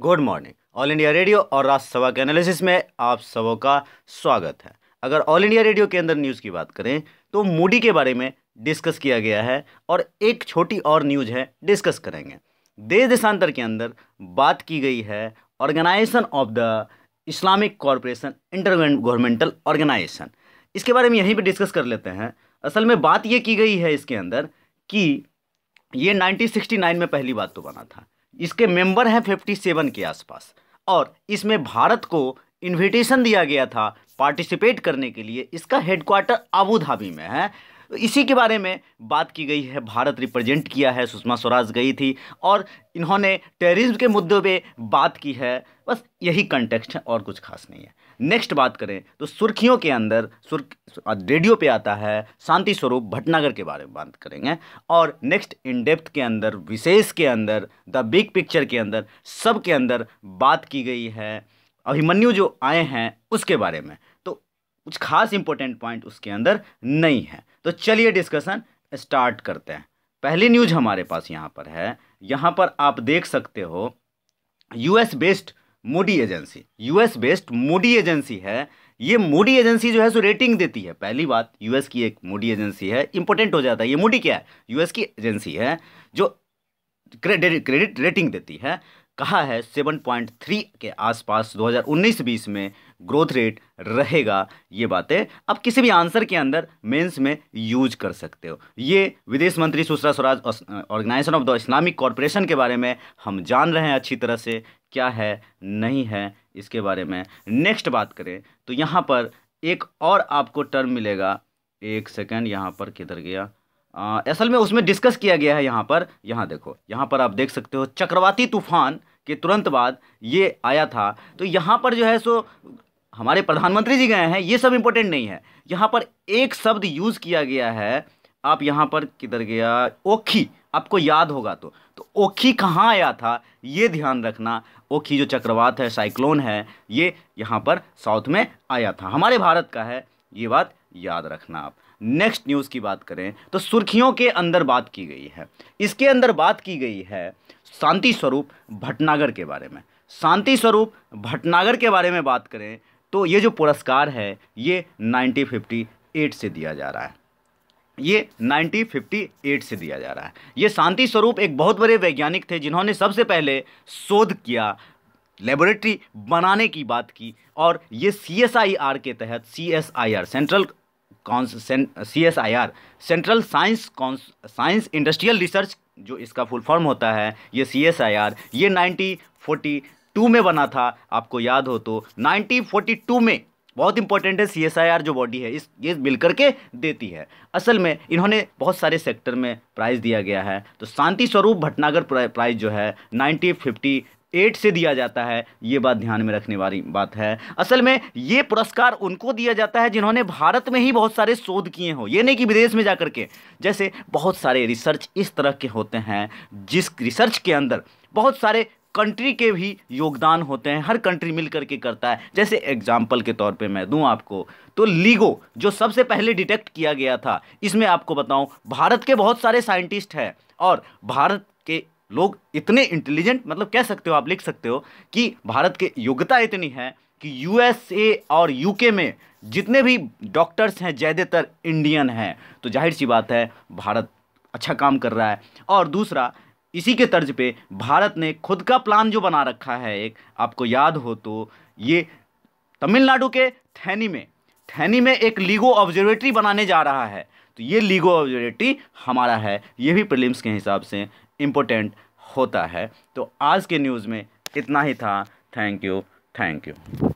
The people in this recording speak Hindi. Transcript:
Good morning. All India Radio और राष्ट्रसभा के एनालिसिस में आप सबों का स्वागत है। अगर ऑल इंडिया रेडियो के अंदर न्यूज़ की बात करें तो मोदी के बारे में डिस्कस किया गया है और एक छोटी और न्यूज़ है, डिस्कस करेंगे। देश देशांतर के अंदर बात की गई है, organisation of the Islamic corporation intergovernmental organisation. इसके बारे में यहीं पे डिस्कस कर लेते हैं। असल में बात ये की गई है इसके अंदर कि ये 1969 में पहली बात तो बना था। इसके मेंबर हैं 57 के आसपास। और इसमें भारत को इनविटेशन दिया गया था पार्टिसिपेट करने के लिए। इसका हेडक्वार्टर अबू धाबी में है। इसी के बारे में बात की गई है। भारत रिप्रेजेंट किया है, सुषमा स्वराज गई थी और इन्होंने टेररिज्म के मुद्दों पे बात की है। बस यही कंटेक्स्ट है और कुछ खास नहीं है। नेक्स्ट बात करें तो सुर्खियों के अंदर, सुर्ख, रेडियो पे आता है, शांति स्वरूप भटनागर के बारे में बात करेंगे। और नेक्स्ट इन डेप्थ के अंदर, विशेष के अंदर द बिग पिक्चर के अंदर, सब के अंदर बात की गई है। अभिमन्यु जो आए हैं, उसके बारे में। कुछ खास इंपॉर्टेंट पॉइंट उसके अंदर नहीं है। तो चलिए डिस्कशन स्टार्ट करते हैं। पहली न्यूज़ हमारे पास यहाँ पर है। यहाँ पर आप देख सकते हो US based Moody agency US based Moody agency है। ये मूडी एजेंसी जो है, सो रेटिंग देती है। पहली बात यूएस की एक मूडी एजेंसी है। इंपॉर्टेंट हो जाता है। ये मूडी क्या है? यूएस की एजेंसी है, जो क्रेडिट रेटिंग देती है। कहा है 7.3 के आसपास 2019-20 में ग्रोथ रेट रहेगा, ये बातें आप किसी भी आंसर के अंदर मेंस में यूज़ कर सकते हो। ये विदेश मंत्री Sushma Swaraj organisation of the Islamic corporation के बारे में हम जान रहे हैं अच्छी तरह से, क्या है, नहीं है, इसके बारे में। नेक्स्ट बात करें तो यहाँ पर एक और आपको टर्म मिलेगा। एक सेकेंड यहाँ पर किधर गया? असल में उसमें डिस्कस किया गया है यहाँ पर। यहाँ देखो, यहाँ पर आप देख सकते हो, चक्रवाती तूफ़ान के तुरंत बाद ये आया था। तो यहाँ पर जो है सो हमारे प्रधानमंत्री जी गए हैं, ये सब इम्पोर्टेंट नहीं है। यहाँ पर एक शब्द यूज़ किया गया है, आप यहाँ पर किधर गया? ओखी, आपको याद होगा तो। तो ओखी कहाँ आया था, ये ध्यान रखना। ओखी जो चक्रवात है साइक्लोन है, ये यहाँ पर साउथ में आया था। हमारे भारत का है, ये बात याद रखना आप। नेक्स्ट न्यूज़ की बात करें तो सुर्खियों के अंदर बात की गई है। इसके अंदर बात की गई है शांति स्वरूप भटनागर के बारे में। शांति स्वरूप भटनागर के बारे में बात करें तो ये जो पुरस्कार है, ये 1958 से दिया जा रहा है। ये 1958 से दिया जा रहा है। ये शांति स्वरूप एक बहुत बड़े वैज्ञानिक थे जिन्होंने सबसे पहले शोध किया, लेबोरेटरी बनाने की बात की और ये सीएसआईआर के तहत C S I R central C S I R central science science industrial research जो इसका फुल फॉर्म होता है, ये सी एस आई आर ये नाइनटी फोर्टी टू में बना था, आपको याद हो तो। नाइनटी फोर्टी टू में बहुत इंपॉर्टेंट है सी एस आई आर जो बॉडी है, इस, ये मिल करके देती है। असल में इन्होंने बहुत सारे सेक्टर में प्राइज़ दिया गया है। तो शांति स्वरूप भटनागर प्राइज़ जो है नाइनटी फिफ्टी एट से दिया जाता है। ये बात ध्यान में रखने वाली बात है। असल में ये पुरस्कार उनको दिया जाता है जिन्होंने भारत में ही बहुत सारे शोध किए हो। ये नहीं कि विदेश में जाकर के। जैसे बहुत सारे रिसर्च इस तरह के होते हैं, जिस रिसर्च के अंदर बहुत सारे कंट्री के भी योगदान होते हैं, हर कंट्री मिल करके करता है। जैसे एग्ज़ाम्पल के तौर पे मैं दूँ आपको तो लीगो जो सबसे पहले डिटेक्ट किया गया था, इसमें आपको बताऊँ, भारत के बहुत सारे साइंटिस्ट हैं, और भारत के लोग इतने इंटेलिजेंट मतलब कह सकते हो आप, लिख सकते हो, कि भारत की योग्यता इतनी है कि यूएसए और यूके में जितने भी डॉक्टर्स हैं, ज़्यादातर इंडियन हैं। तो ज़ाहिर सी बात है, भारत अच्छा काम कर रहा है। और दूसरा इसी के तर्ज पे भारत ने खुद का प्लान जो बना रखा है, एक आपको याद हो तो ये तमिलनाडु के थैनी में थैनी में एक लीगो ऑब्जर्वेटरी बनाने जा रहा है। तो ये लीगो ऑब्जर्वेटरी हमारा है, ये भी प्रीलिम्स के हिसाब से इम्पोर्टेंट होता है। तो आज के न्यूज़ में इतना ही था। Thank you thank you